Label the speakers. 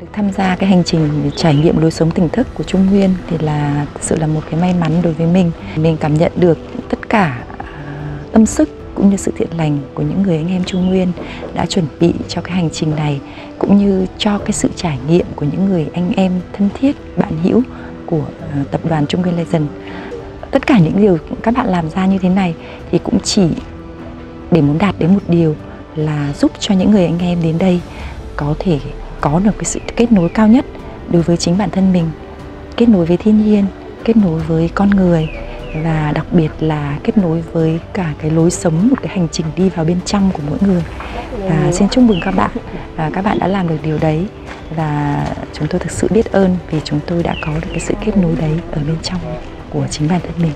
Speaker 1: Được tham gia cái hành trình trải nghiệm lối sống tỉnh thức của Trung Nguyên thì là thực sự là một cái may mắn đối với mình. Mình cảm nhận được tất cả à, tâm sức cũng như sự thiện lành của những người anh em Trung Nguyên đã chuẩn bị cho cái hành trình này cũng như cho cái sự trải nghiệm của những người anh em thân thiết, bạn hữu của à, tập đoàn Trung Nguyên Legend. Tất cả những điều các bạn làm ra như thế này thì cũng chỉ để muốn đạt đến một điều là giúp cho những người anh em đến đây có thể có được cái sự kết nối cao nhất đối với chính bản thân mình, kết nối với thiên nhiên, kết nối với con người và đặc biệt là kết nối với cả cái lối sống, một cái hành trình đi vào bên trong của mỗi người. Và xin chúc mừng các bạn và các bạn đã làm được điều đấy và chúng tôi thực sự biết ơn vì chúng tôi đã có được cái sự kết nối đấy ở bên trong của chính bản thân mình.